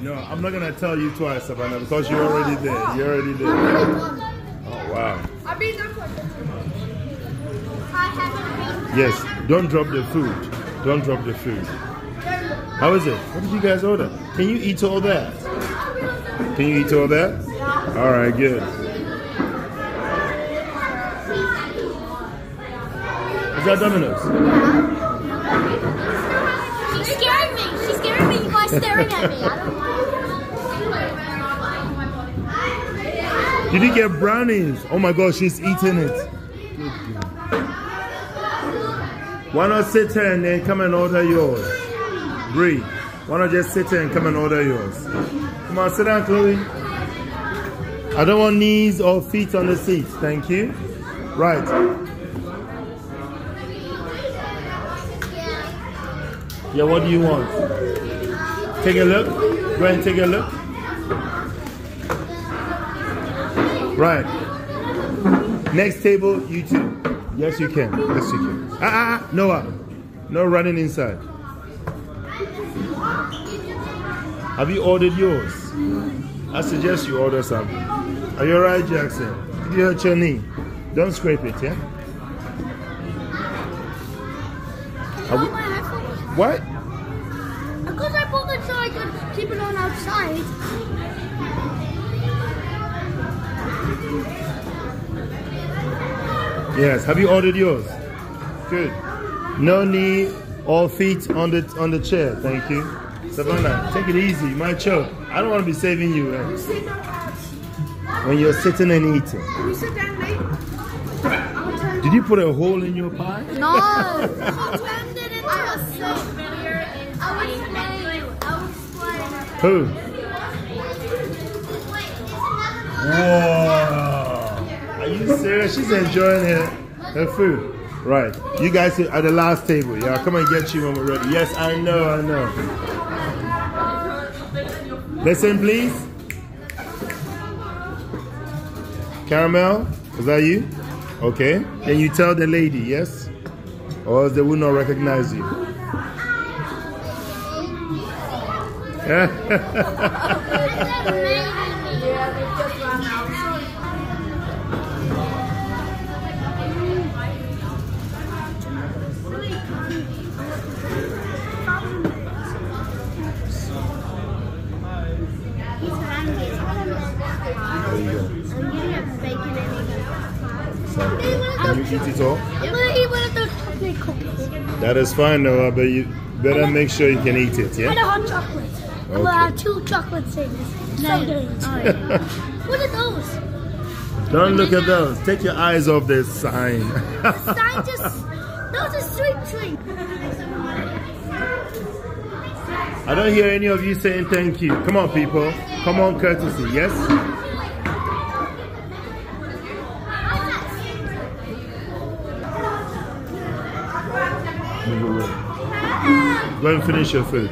No, I'm not gonna tell you twice, Savannah, because you're already there. You're already there. Oh wow. I mean, that's what Yes, don't drop the food. Don't drop the food. How is it? What did you guys order? Can you eat all that? Can you eat all that? All right, good. Is that Domino's? She's scaring me. She's scaring me by staring at me. I don't Did you get brownies? Oh my gosh, she's eating it. Why not sit here and then come and order yours? Bree, why not just sit here and come and order yours? Come on, sit down, Chloe. I don't want knees or feet on the seat. Thank you. Right. Yeah, what do you want? Take a look. Go and take a look. Right. Next table, you two. Yes, you can. Yes, you can. Ah, ah, ah, Noah. No running inside. Have you ordered yours? I suggest you order some. Are you alright, Jackson? Did you hurt your knee? Don't scrape it, yeah? We- what? Because I bought it so I could keep it on outside. Yes. Have you ordered yours? Good. No knee or feet on the on the chair. Thank you. Savannah, take it easy. You might choke. I don't want to be saving you eh, when you're sitting and eating. You sit down, mate. I'll tell you. Did you put a hole in your pie? No. Who? Whoa! Are you serious? She's enjoying her, her food. Right. You guys at the last table. Yeah, I'll come and get you when we're ready. Yes, I know, I know. Listen, please. Caramel, is that you? Okay. Can you tell the lady, yes? Or else they will not recognize you. That is fine, Noah, but you better make sure you can eat it, And yeah? a hot chocolate. I'm Okay. gonna have two chocolate things. Somedays. what are those? Don't look at those. Take your eyes off this sign. Scientists. Those are sweet treats. I don't hear any of you saying thank you. Come on, people. Come on, courtesy, yes? Move away. Go and finish your food.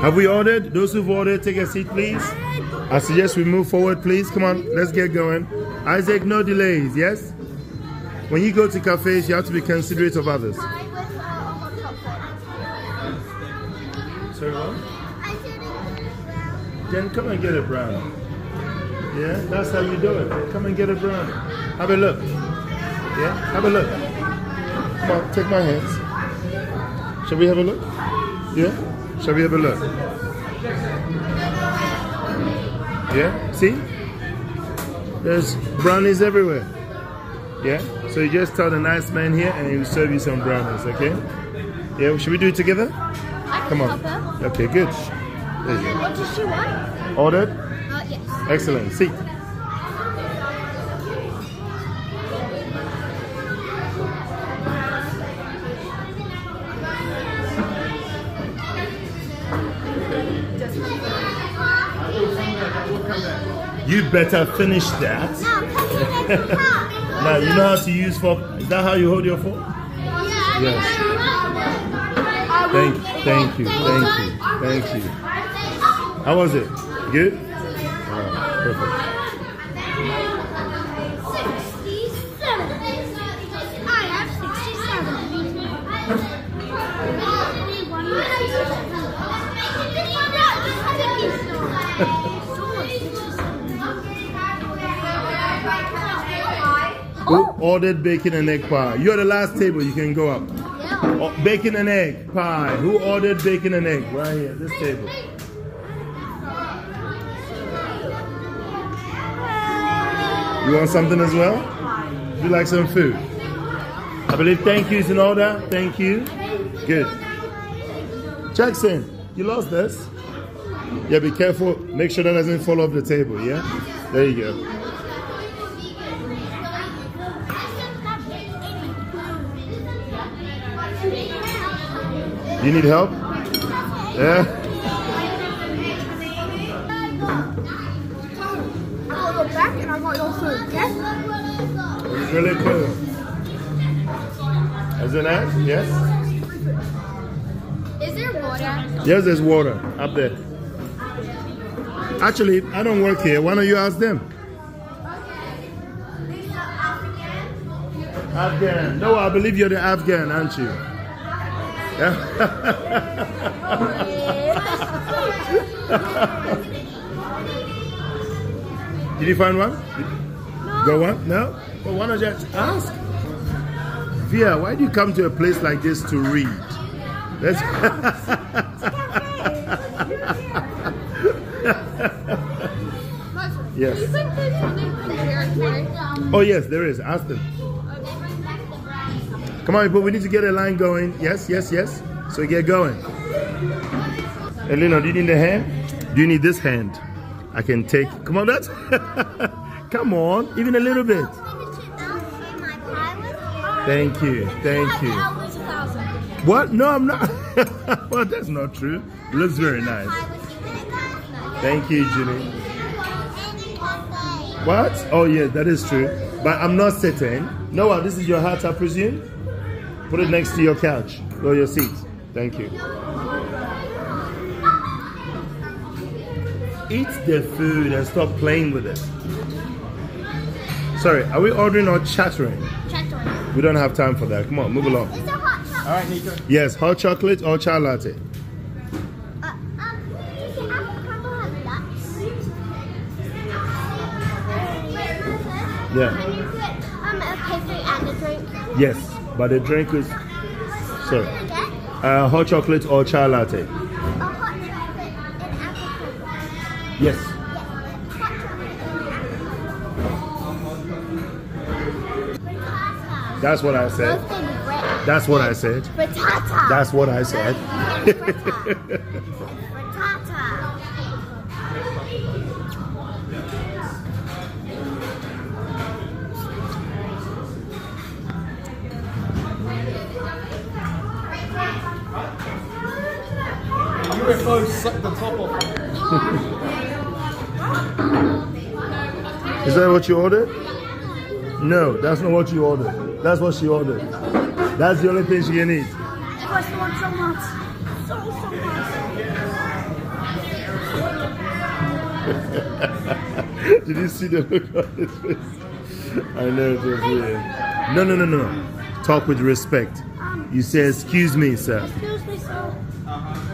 Have we ordered? Those who've ordered, take a seat, please. I suggest we move forward, please. Come on, let's get going. Isaac, no delays, yes? When you go to cafes, you have to be considerate of others. Sorry, what? Then come and get a brown. Yeah, that's how you do it. Come and get a brown. Have a look. Yeah, have a look. Come on, take my hands. Shall we have a look? Yeah? Shall we have a look? Yeah? See? There's brownies everywhere. Yeah? So you just tell the nice man here and he'll serve you some brownies, okay? Yeah, should we do it together? Come on. Okay, good. There you go. What does she want? Ordered? Uh, yes. Excellent. Seat. You better finish that. No, come here and come. Now, you know how to use fork. Is that how you hold your fork? Yeah. Yes. Thank, thank you, thank you, thank you. How was it? Good? Alright, perfect. Ordered bacon and egg pie? You're the last table. You can go up. Yeah. Oh, bacon and egg pie. Who ordered bacon and egg? Right here, this table. You want something as well? You like some food? I believe thank you is in order. Thank you. Good. Jackson, you lost this. Yeah, be careful. Make sure that doesn't fall off the table. Yeah? There you go. You need help? Yeah? I'll go back and I want your food, okay? It's really cool. Is it nice? Yes? Is there water? Yes, there's water up there. Actually, I don't work here. Why don't you ask them? Okay. Afghan. No, I believe you're the Afghan, aren't you? Yeah. Did you find one? Go one? No? Well, why don't just ask? Via, why do you come to a place like this to read? Let's yes. You think there's something prepared Oh, yes, there is. Ask them. Come on, people. We need to get a line going. Yes, yes, yes. So get going. Elena, do you need a hand? Do you need this hand? I can take. Come on, that's. Come on, even a little bit. Thank you, thank you. What? No, I'm not. well, that's not true. It looks very nice. Thank you, Julie. What? Oh, yeah, that is true. But I'm not sitting. Noah, this is your hat, I presume? Put it next to your couch or your seat. Thank you. Eat the food and stop playing with it. Sorry, are we ordering or chattering? Chattering. We don't have time for that. Come on, move along. Is there hot chocolate? All right, Nico. Yes, hot chocolate or chai latte. Uh, um, does the apple crumble have nuts? Yeah. Can you put um, a pastry and a drink? Yes, but the drink is sorry. Uh, hot chocolate or chai latte. A hot chocolate and apple. Yes. Hot chocolate. Frittata. That's what I said. That's what I said. Frittata. That's what I said. Frittata. You were suck the top off. Is that what you ordered? No, that's not what you ordered. That's what she ordered. That's the only thing she can eat. I just want so much. So, so much. Did you see the look on his face? I know it was weird. No, no, no, no. Talk with respect. You say, excuse me, sir. Excuse me, sir. Uh-huh.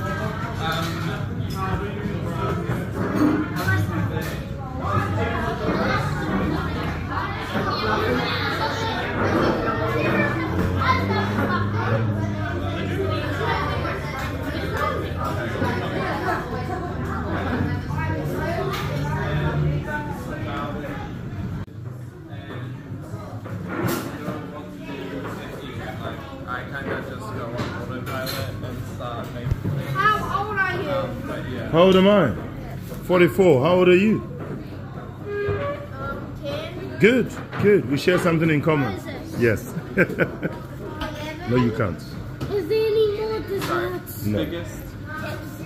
How old am I? 44. How old are you? Um, 10. Good, good. We share something in common. Yes. no, you can't. Is there any more desserts? No. Biggest See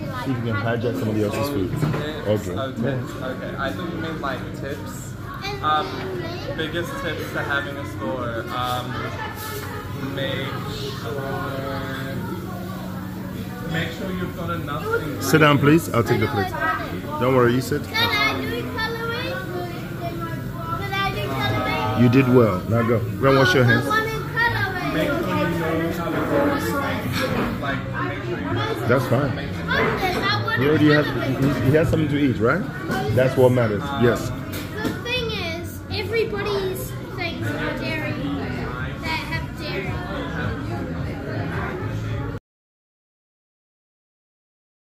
if you can hijack somebody else's food. Or tips. drink. Oh, tips. Okay. I thought you meant like tips. Um, biggest tips to having a store. Um, make sure. Make sure you've got enough ingredients. Sit down, please. I'll take the plate. Don't worry, you sit. Can I do coloring? Can I do coloring? You did well. Now go. Go and wash your hands. want to Make coloring. sure you know how to do it. Like, make sure you know That's fine. What's this? I want He already has, he, he has something to eat, right? That's what matters. Yes.